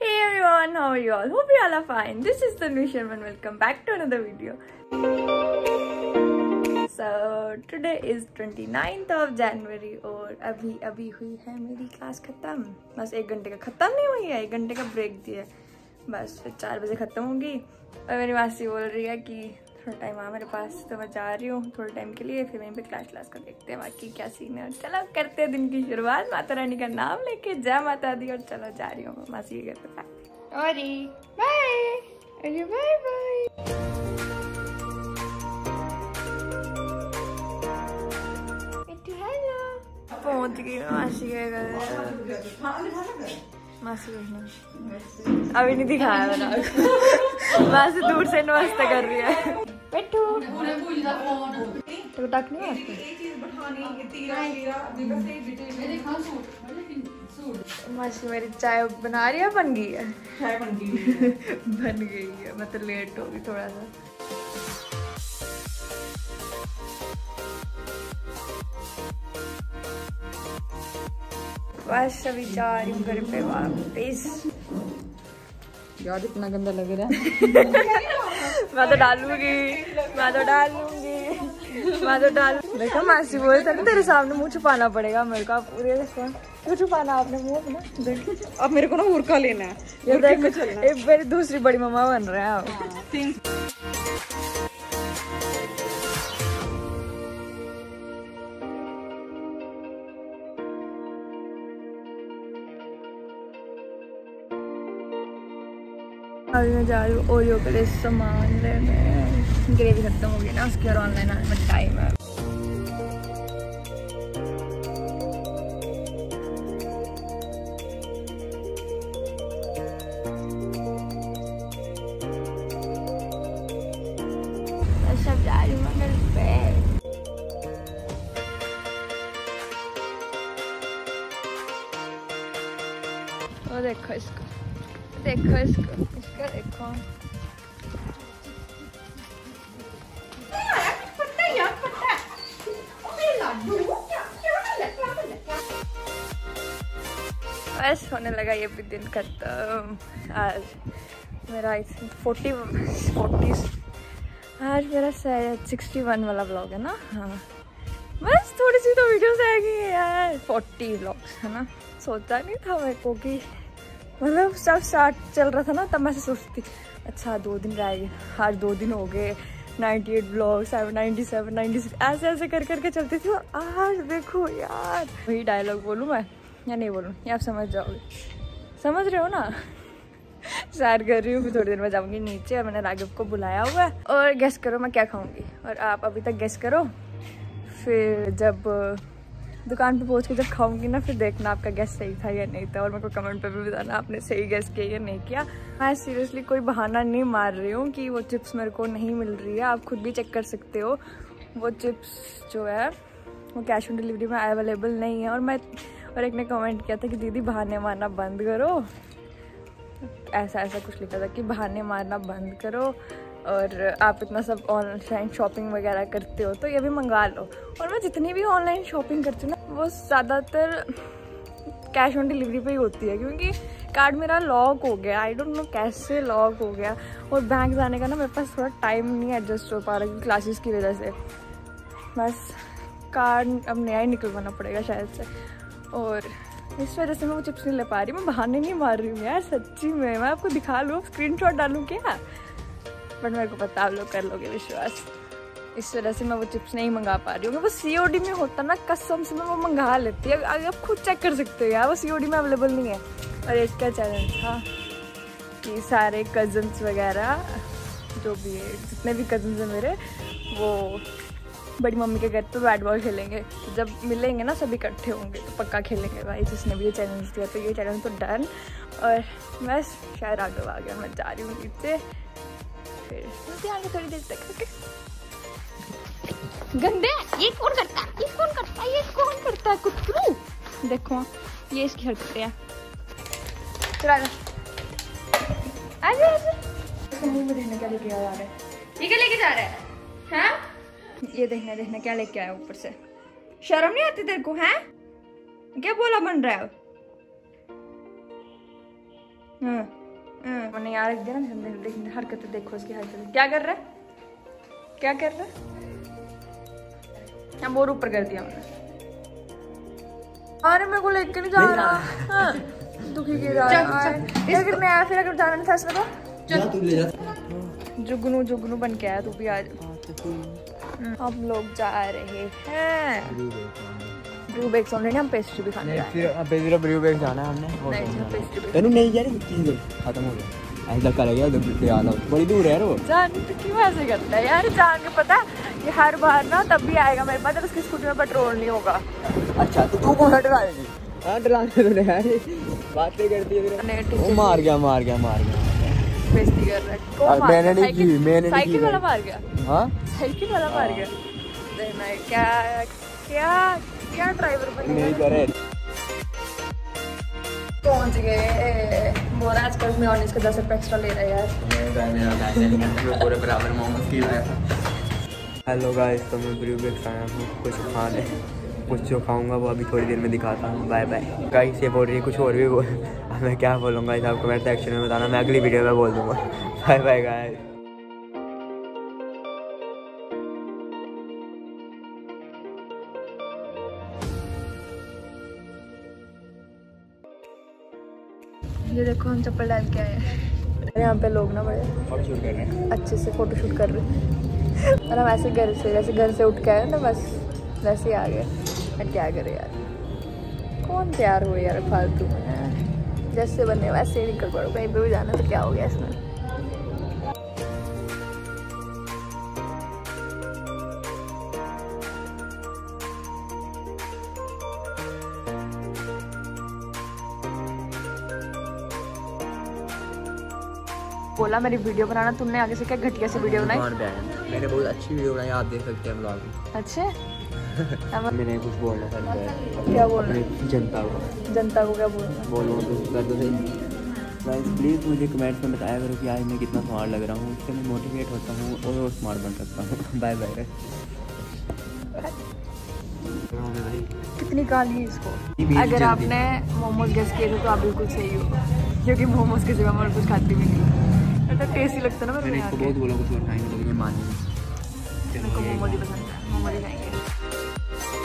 Hey everyone, how are you all? Hope you all are fine. This is Tanu Sherman. Welcome back to another video. So today is 29th of January और अभी अभी हुई है मेरी class खत्म बस एक घंटे का खत्म नहीं हुई है एक घंटे का ब्रेक दिया बस फिर चार बजे खत्म होगी और मेरी मासी बोल रही है कि थोड़ा टाइम आ मेरे पास तो मैं जा रही हूँ थोड़े टाइम के लिए फिर वहीं पे क्लास क्लास का देखते हैं बाकी क्या सीन है। चलो करते हैं दिन की शुरुआत। माता रानी का नाम लेके जय माता दी और चलो जा रही हूँ मासी के घर पे और बाय अरे बाय बाय पहुँच गई मासी के घर। मासी अभी नहीं दिखाया मैंने मासी दूर से नमस्ते कर रही है। बैठो। तो टक नहीं आती मासी मेरी चाय बना रही है बन गई है? बन गई। है मैं तो लेट हो गई थोड़ा सा। बस अभी जा रही हूँ घर पे वापस। यार इतना गंदा लग रहा है। मैं तो डालूँगी मैं तो डालूँगी मैं तो डाल देखा मासी बोल था ना तेरे सामने मुँह छुपाना पड़ेगा मेरे को आप पूरे क्यों छुपाना आपने मुँह अपना। देख। अब मेरे को ना उर्का लेना है। ये देख एक मेरी दूसरी बड़ी मम्मा बन रहे हैं आप। अभी मैं जा रही हूँ ओरियो के लिए सामान लेने। ग्रेवी खत्म हो गई ना, उसके और ऑनलाइन आने में टाइम है। देखो इसको। देखो इसको। इसका देखो बस होने लगा ये भी दिन खत्म आज मेरा आई थिंक फोर्टी फोर्टी, आज मेरा सिक्सटी वन वाला ब्लॉग है ना? हाँ। बस थोड़ी सी तो वीडियोस आएगी यार। फोर्टी ब्लॉग्स है ना? सोचा नहीं था मेरे को कि मतलब सब स्टार्ट चल रहा था ना, तब मैं सोचती अच्छा दो दिन रह आज दो दिन हो गए 98 eight blog seven ninety seven ninety six ऐसे ऐसे कर करके चलती थी, आज देखो यार। वही डायलॉग बोलूँ मैं, या नहीं बोलूँ, या आप समझ जाओगे। समझ रहे हो ना? सैर कर रही हूँ, फिर थोड़ी देर में जाऊँगी नीचे और मैंने राघव को बुलाया हुआ है। और गेस करो मैं क्या खाऊँगी? और आप अभी तक गेस करो? फिर जब दुकान पे पहुँच के जब खाऊँगी ना, फिर देखना आपका गैस सही था या नहीं था और मेरे को कमेंट पे भी बताना आपने सही गैस किया या नहीं किया। मैं सीरियसली कोई बहाना नहीं मार रही हूँ कि वो चिप्स मेरे को नहीं मिल रही है। आप खुद भी चेक कर सकते हो। वो चिप्स जो है, वो कैश ऑन डिलीवरी में अवेलेबल नहीं है और मैं, और एक ने कमेंट किया था कि दीदी बहाने मारना बंद करो। ऐसा ऐसा कुछ लिखा था कि बहाने मारना बंद करो। और आप इतना सब ऑनलाइन शॉपिंग वगैरह करते हो तो ये भी मंगा लो। और मैं जितनी भी ऑनलाइन शॉपिंग करती हूँ ना, वो ज़्यादातर कैश ऑन डिलीवरी पे ही होती है, क्योंकि कार्ड मेरा लॉक हो गया। आई डोंट नो कैसे लॉक हो गया। और बैंक जाने का ना मेरे पास थोड़ा टाइम नहीं एडजस्ट हो पा रहा क्योंकि क्लासेस की वजह से। बस कार्ड अब नया ही निकलवाना पड़ेगा शायद से। और इस वजह से मैं वो चिप्स नहीं ले पा रही, मैं बहाने नहीं मार रही हूँ यार, सच्ची में। मैं आपको दिखा लूँ स्क्रीन शॉट डालूँ क्या? बट मेरे को पता, आप लोग कर लोगे विश्वास। इस वजह से मैं वो चिप्स नहीं मंगा पा रही हूँ। वो सीओडी में होता ना, कसम से मैं वो मंगा लेती। है आप खुद चेक कर सकते हो यार, वो सी में अवेलेबल नहीं है। और एक क्या चैलेंज था? कि सारे कजन्स वगैरह, जो भी है, जितने भी कजन्स हैं मेरे, वो बड़ी मम्मी के घर पे बैट बॉल खेलेंगे। तो जब मिलेंगे ना सभी इकट्ठे होंगे तो पक्का खेलेंगे। भाई, जिसने भी ये चैलेंज दिया तो ये चैलेंज तो डन और बस शायद आगे आ गया मैं जा रही हूँ नीचे। फिर। मिलते आगे थोड़ी देर तक गंदे! ये कौन करता? है ये कौन करता? है ये कौन करता है कुत्तू? देखो ये इसकी हरकतें हैं। चला जा। आजा आजा मुँह में देखने क्या लेके आ रहा है? ये क्या लेके जा रहा है? हैं? ये देखना देखना क्या लेके आया ऊपर से? शर्म नहीं आती तेरे को हैं? क्या बोला बन रहा है हाँ, हाँ। मैंने यार एक दिन ना हरकतें देखो उसकी हरकतें। क्या कर रहा है? क्या कर रहा है? हाँ बोर ऊपर कर दिया मैंने अरे मेरे को लेके नहीं जा रहा। हाँ, दुखी के जा रहा है? फिर करने आया फिर अगर जाना नहीं था इसमें तो? तू ले जा। जुगनू जुगनू बन के आया तू भी आज हम लोग जा रहे हैं। ब्रू बेक सुन हम पेस्ट्री भी खाने फिर फिर ब्रू बैग जाना है हमने हैं तेनू नहीं जा रही चीज़ खत्म हो गया। ऐसा धक्का गया उधर से आना बड़ी दूर है वो। जान तो क्यों ऐसे करता है यार? जान के पता ये हर बार ना तब भी आएगा मेरे पास उसकी स्कूटी में पेट्रोल नहीं होगा। अच्छा तो तू कौन डराएगी हाँ? डराने तो यार। बातें करती है वो मार गया मार गया मार गया। बेइज्जती कर रहा है। मैंने नहीं की, मैंने नहीं साइकिल वाला मार गया। हाँ? साइकिल वाला मार गया। देखना क्या क्या क्या ड्राइवर बन? नहीं करे पहुँच गए है आजकल मेयोनीज का दस रुपये एक्स्ट्रा ले रहा है यार। पूरे बराबर मोमोज की हेलो गाइस तो मैं ब्रू आया हूँ कुछ खाने कुछ जो खाऊँगा वो अभी थोड़ी देर में दिखाता हूँ बाय बाय गाइस ये बोल रही है कुछ और भी बोल मैं क्या बोलूँगा इस आप कमेंट सेक्शन में बताना मैं अगली वीडियो में बोल दूँगा। बाय बाय गाइस ये देखो हम चप्पल डाल के आए हैं। यहाँ पे लोग ना बड़े हैं। अच्छे से फ़ोटो शूट कर रहे हैं। और हम ऐसे घर से जैसे घर से उठ के आए ना बस वैसे ही आ गए। क्या करे यार? कौन तैयार हुए यार फालतू में? जैसे बने वैसे ही निकल पड़ो। कहीं पर भी जाना तो क्या हो गया इसमें? बोला मेरी वीडियो बनाना तुमने आगे से क्या घटिया से वीडियो बनाई। मैंने बहुत अच्छी वीडियो बनाई आप देख सकते हैं ब्लॉग अच्छे? मैंने कुछ बोलना था क्या बोलना जनता को। जनता को क्या बोलना बोलो तो कर दो सही। गाइस प्लीज़ मुझे कमेंट्स में बताया करो कि आज मैं कितना स्मार्ट लग रहा हूँ उससे मैं मोटिवेट होता हूँ और और स्मार्ट बन सकता हूँ। बाय बाय कितनी काली है इसको? अगर आपने मोमोज गेस किए थे तो आप बिल्कुल सही हो। क्योंकि मोमोज के सिवा मैं कुछ खाती भी नहीं। तो टेस्टी लगता है ना मेरे मैंने को इसको यहाँ बहुत बोला कुछ और खाएंगे लेकिन ये मानी के। मेरे को मोमोज ही पसंद है मोमोज ही खाएंगे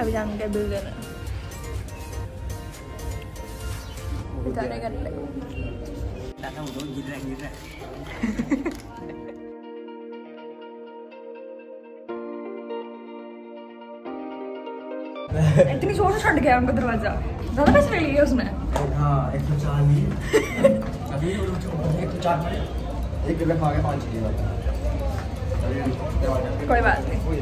अभी जान के बिल देना जाने का इतनी ज़ोर से छट गया उनका दरवाज़ा। ज़्यादा पैसे ले लिए उसने? हाँ कोई बात नहीं।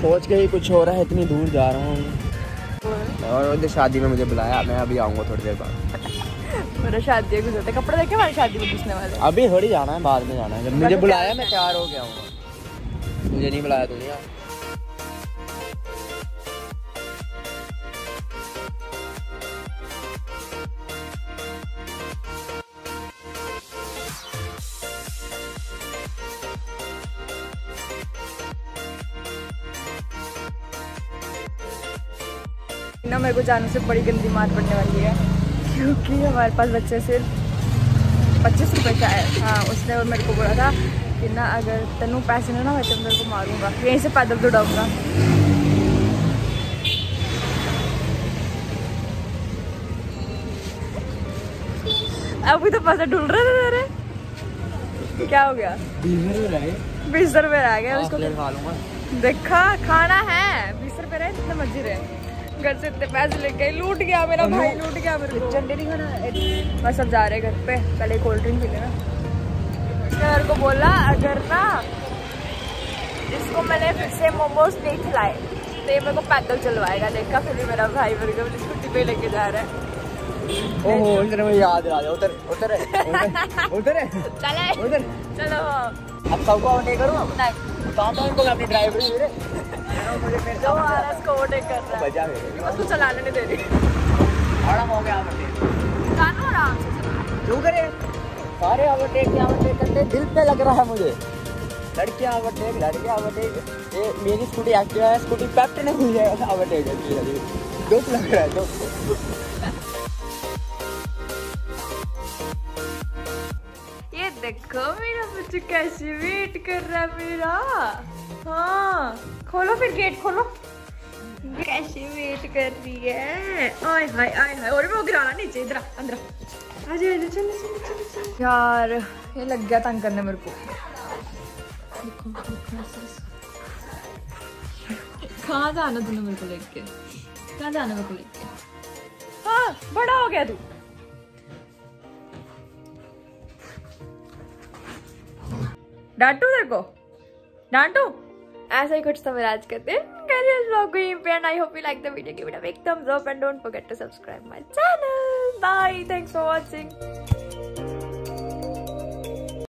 सोच के ही कुछ हो रहा है इतनी दूर जा रहा हूँ। और उधर शादी में मुझे बुलाया मैं अभी आऊँगा थोड़ी देर बाद। मेरा शादी है गुजरते कपड़े देखे हमारी शादी में घुसने वाले? अभी थोड़ी जाना है बाद में जाना है। जब मुझे बुलाया मैं तैयार हो गया हूँ। मुझे नहीं बुलाया तूने ना मेरे को जाने से बड़ी गंदी मार पड़ने वाली है। क्योंकि हमारे पास बच्चे सिर्फ़ पच्चीस रुपए का है। हाँ उसने और मेरे को बोला था कि ना अगर तेनू पैसे ना हो तो मेरे को मारूँगा। यहीं से पैदल दौड़ाऊँगा। अभी तो पैसे ढूंढ रहे थे तेरे। क्या हो गया? बीस रुपए रह गए। उसको प्लेट खा लूँगा। देखा खाना है। बीस रुपए रहे जितने मर्ज़ी रहे। घर से इतने पैसे लेके गए लूट गया मेरा भाई लूट गया मेरे को। नहीं खाना बस अब जा रहे घर पे। पहले कोल्ड ड्रिंक पी लेना। मेरे को बोला अगर ना इसको मैंने फिर से मोमोज नहीं खिलाए तो ये मेरे को पैदल चलवाएगा। देखा फिर भी मेरा भाई मेरे को अपनी स्कूटी पे लेके जा रहा है। ओहो इधर मुझे याद आ उधर उधर है उधर- उधर है। चले चलो। अब सबको ओवरटेक करूँ? नहीं। तो अपनी ड्राइवर मेरे। मुझे फिर जो आ रहा है उसको ओवरटेक कर रहा है। बजा मेरे। उसको चलाने नहीं दे रही बड़ा हो गया ओवरटेक आराम से चला। क्यों करे? सारे ओवरटेक के ओवरटेक करते दिल पे लग रहा है मुझे। लड़कियाँ ओवरटेक लड़के ओवरटेक ये मेरी स्कूटी एक्टिवा है स्कूटी पेप्ट नहीं हुई है ओवरटेक दुख लग रहा है दुख देखो मेरा बच्चा कैसे वेट कर रहा है मेरा। हाँ खोलो फिर गेट खोलो। कैसे वेट कर रही है? आय हाय आय हाय। और मैं गिराना नीचे, इधर अंदर आ। आ जाओ आ चलो चलो चलो यार, ये लग गया तंग करने मेरे को। कहाँ जाना तूने मेरे को लेके? कहाँ जाना मेरे को लेके? हाँ बड़ा हो गया तू। डांटू तेरे को? डांटू? ऐसा ही कुछ तो आज करते हैं। I hope you like the video give it thumbs up and don't forget to subscribe my channel bye thanks for watching